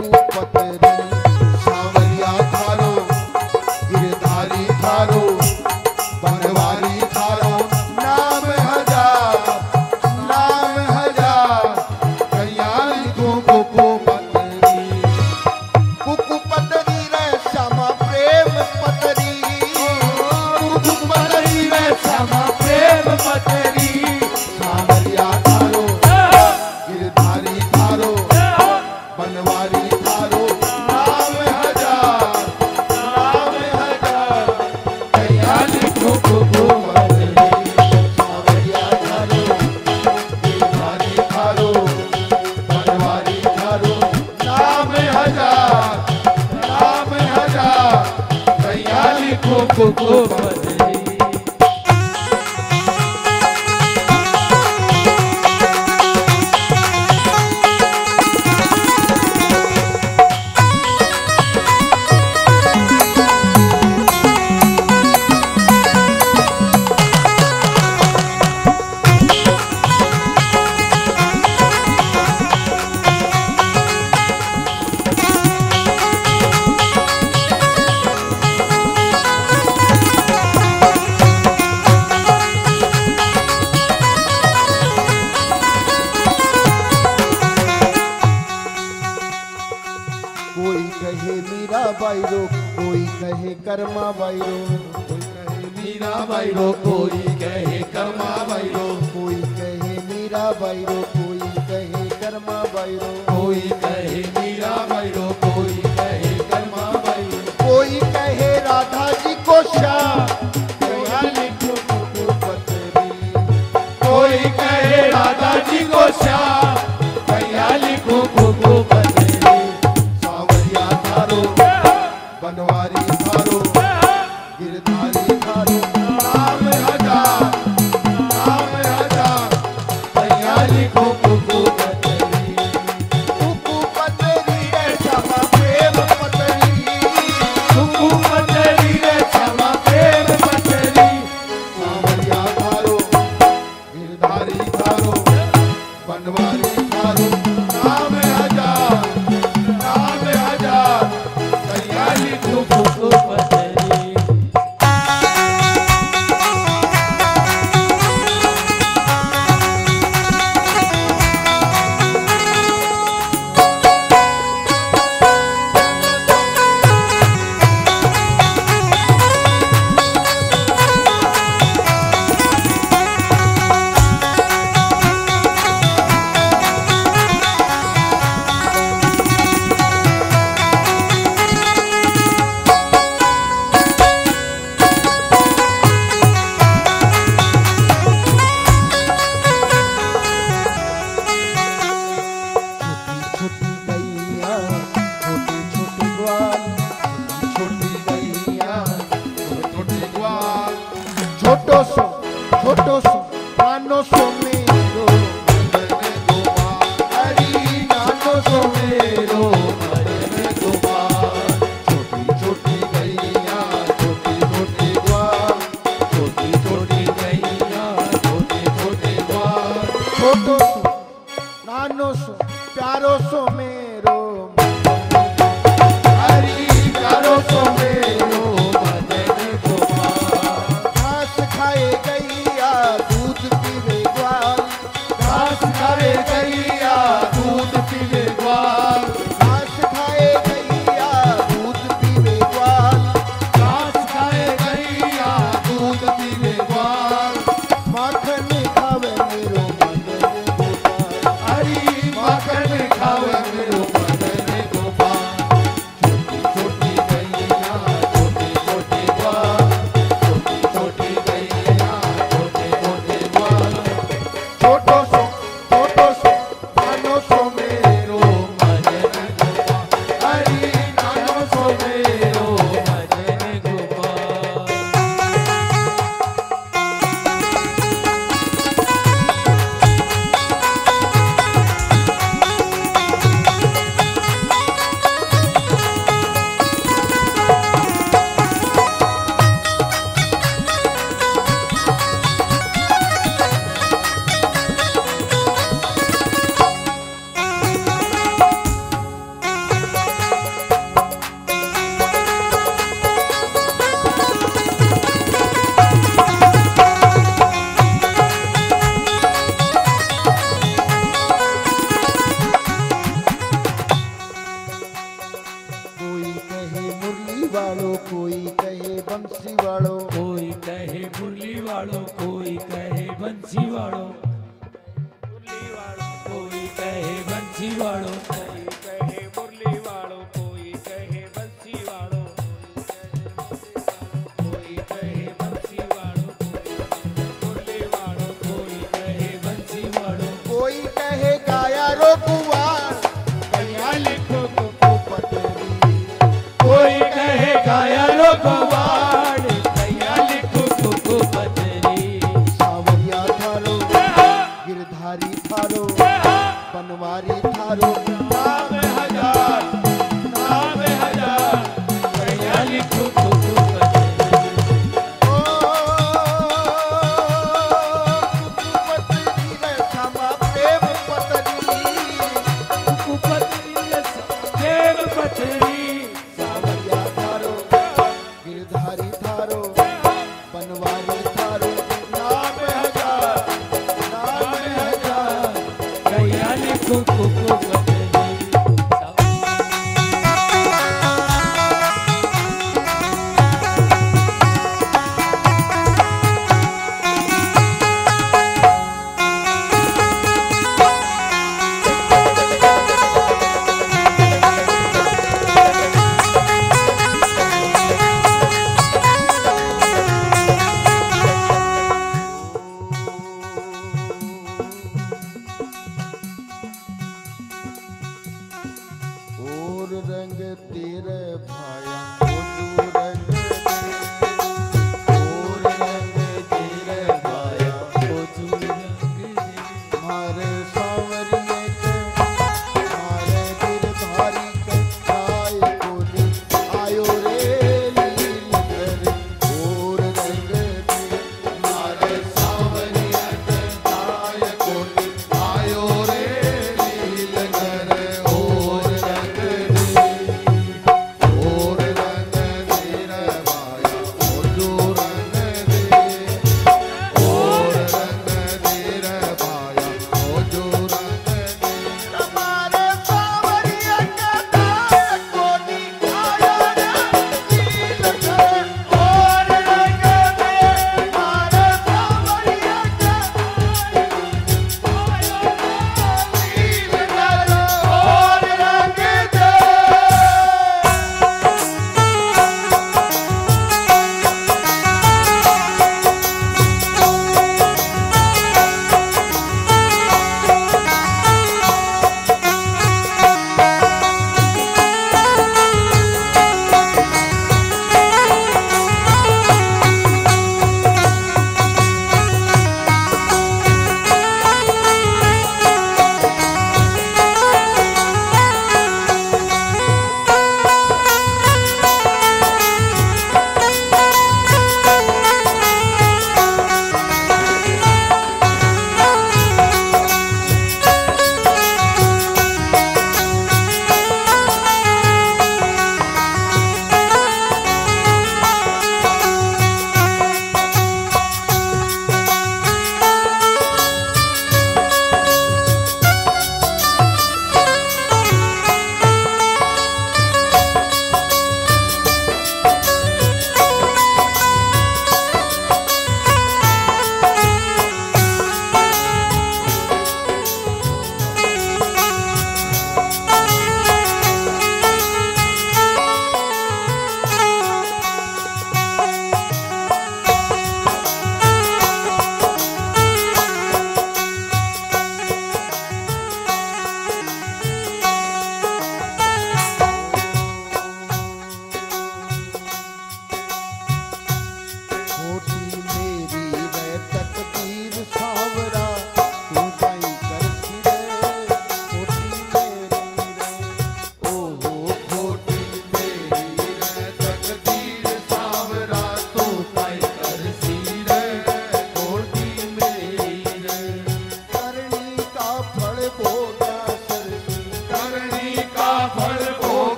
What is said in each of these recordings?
भूपत रे शर्मा भाई रो कोई कहे मीरा भाई रो कोई छोटी गैया छोटी छोटी ग्वाल छोटी गैया छोटी ग्वाल। छोटो सो। pouco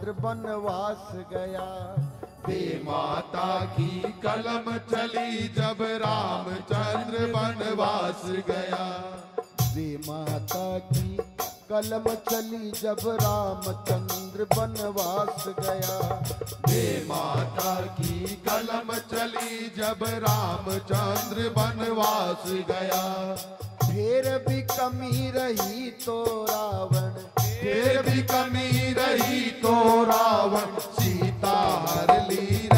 चंद्र बनवास गया। दे माता की कलम चली जब राम चंद्र बनवास गया। दे माता की कलम चली जब रामचंद्र बनवास गया। दे माता की कलम चली जब राम चंद्र बनवास गया। फिर भी कमी रही तो रावण फिर भी कमी रही तो रावण सीता हर ली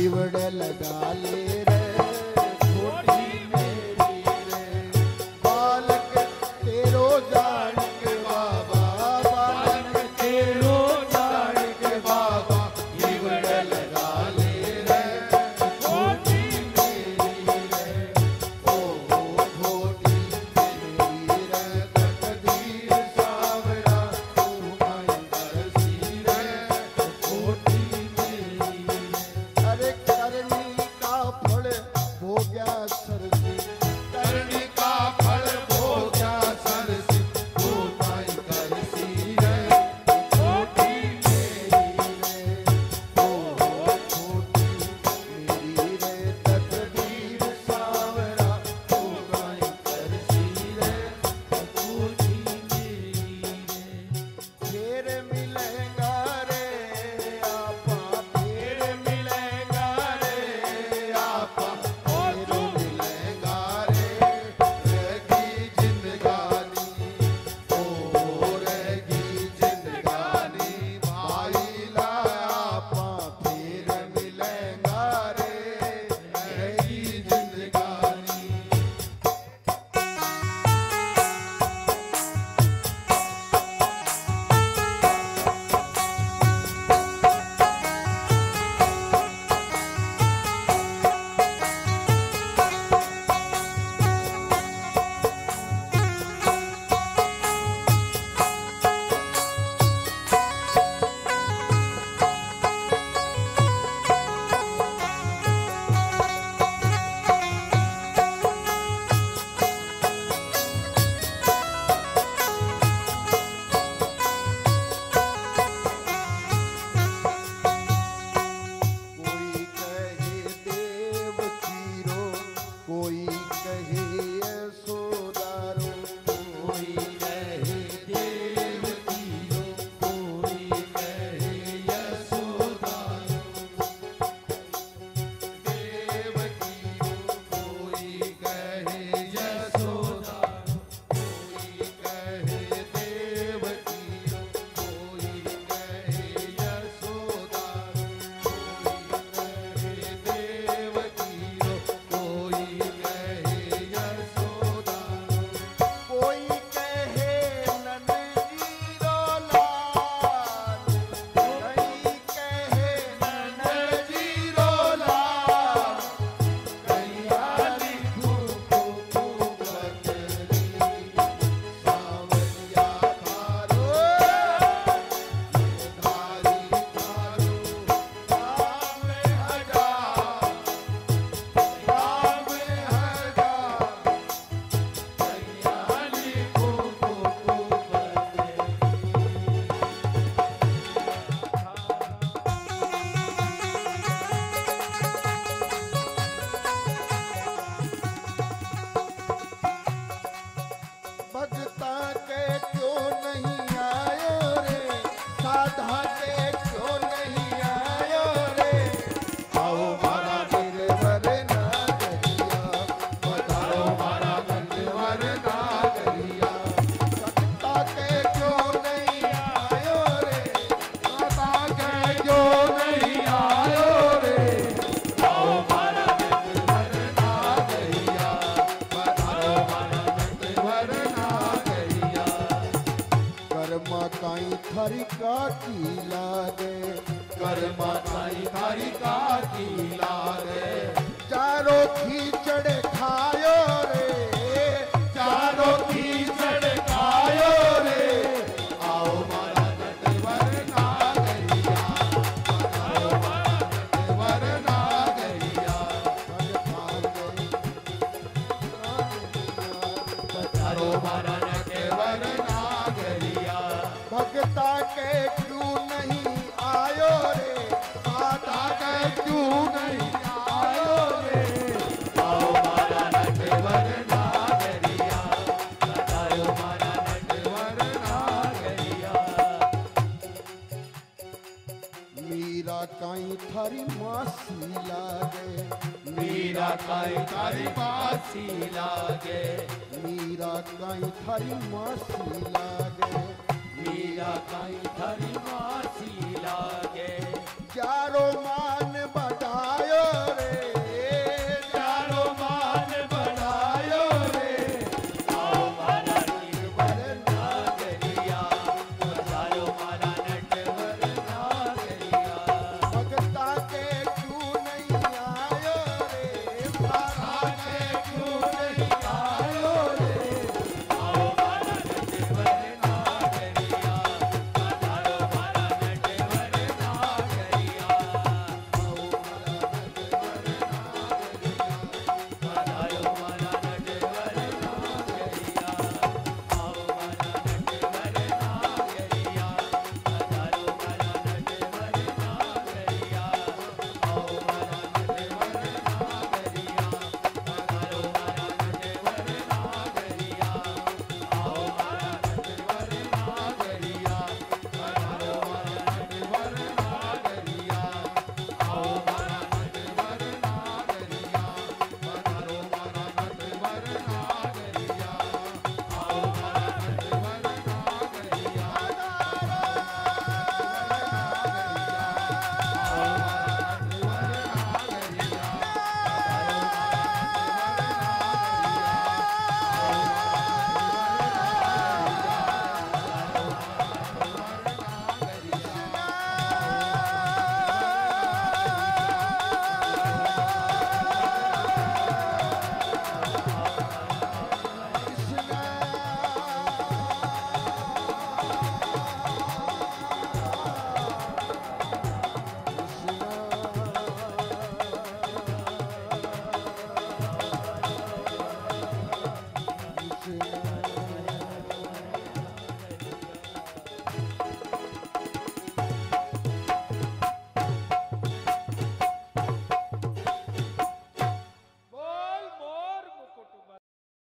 జీవడల దాలే करमा ताई थारी का की लागे। करमा ताई थारी का की लागे। चारों की चढ़े खायो रे। 我 맙.